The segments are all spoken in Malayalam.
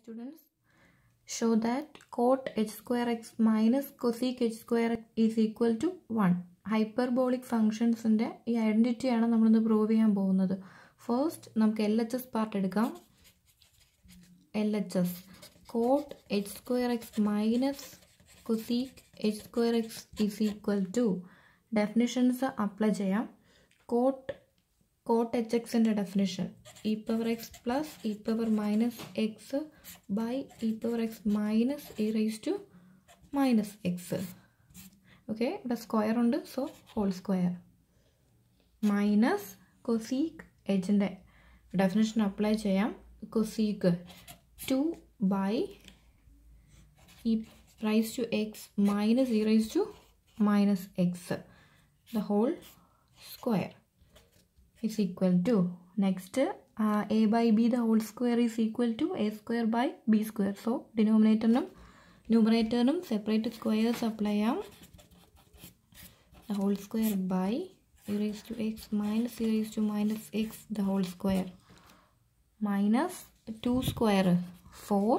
students show that cot h square x minus cosec h square x is equal to 1 hyperbolic ഫംഗ്ഷൻസിന്റെ ഈ ഐഡന്റിറ്റിയാണ് നമ്മളിന്ന് പ്രൂവ് ചെയ്യാൻ പോകുന്നത്. ഫസ്റ്റ് നമുക്ക് എൽ എച്ച് എസ് പാർട്ട് എടുക്കാം. L H S cot h square x minus cosec h square x is equal to definitions apply ചെയ്യാം. കോട്ട് കോട്ട് എച്ച് എക്സിന്റെ definition e power x plus e power minus x by e power x minus e raise to minus x okay ഇവിടെ സ്ക്വയർ ഉണ്ട് so whole square minus cosec എച്ചിന്റെ definition apply ചെയ്യാം. Cosec two by e raise to x minus e raise to minus x the whole square it's equal to next uh, a by b the whole square is equal to a square by b square so denominatorനും ന്യൂമറേറ്ററിനും സെപ്പറേറ്റ് സ്ക്വയേഴ്സ് അപ്ലൈ ചെയ്യാം the whole square by e raised to x minus e raised to minus x the whole square minus 2 square 4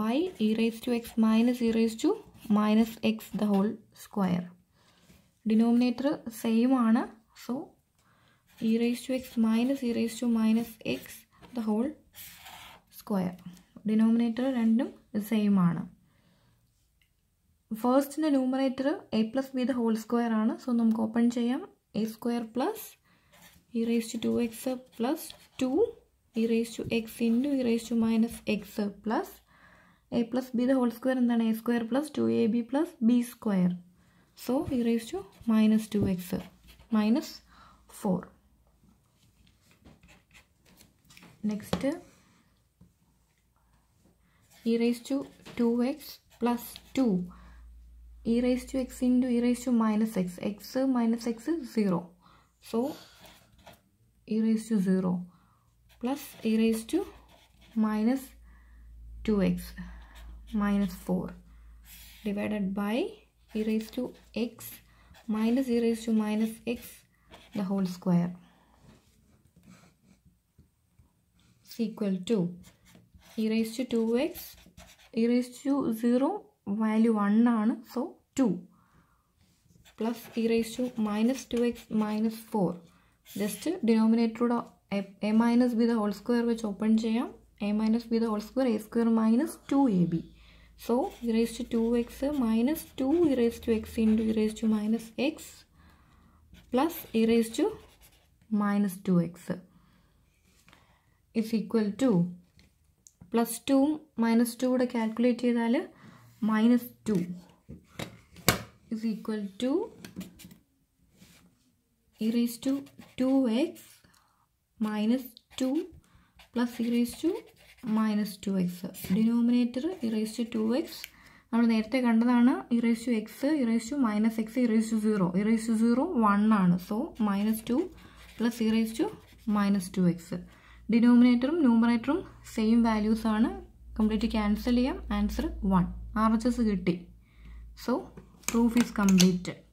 by e raised to x minus e raised to minus x the whole square denominator same ആണ് so e raise to x minus e raise to minus x the whole square denominator രണ്ടും സെയിം ആണ്. ഫേസ്റ്റിന്റെ numerator a plus b the whole square ആണ്. സോ നമുക്ക് ഓപ്പൺ ചെയ്യാം. A square plus e raise to two x plus two e raise to x into e raise to minus x plus a plus b the whole square എന്താണ്? A square plus two a b plus b square so e raise to minus two x minus four Next, e raised to 2x plus 2 e raised to x into e raised to minus x. X minus x is 0 so e raised to 0 plus e raised to minus 2x minus 4 divided by e raised to x minus e raised to minus x the whole square. Is equal to e raised to 2x e raised to 0 value 1 ആണ് so 2 plus e raised to minus 2x minus 4 just denominator a minus b the whole square വെച്ച് ഓപ്പൺ ചെയ്യാം a minus b the whole square a square minus 2ab so e raised to 2x minus 2 e raised to x into e raised to minus x plus e raised to minus 2x is equal to plus 2 minus 2 കൂടെ കാൽക്കുലേറ്റ് ചെയ്താൽ minus two is equal to e raised to 2x minus 2 plus e raised to minus 2x denominator e raised to 2x നമ്മൾ നേരത്തെ കണ്ടതാണ് e raise to x e raise to minus x e raise to zero e raise to zero one ആണ്. So minus two plus e raise to minus two x ഡിനോമിനേറ്ററും ന്യൂമറേറ്ററും സെയിം വാല്യൂസ് ആണ്. കംപ്ലീറ്റ് ക്യാൻസൽ ചെയ്യാം. Answer one R H S കിട്ടി. So proof is complete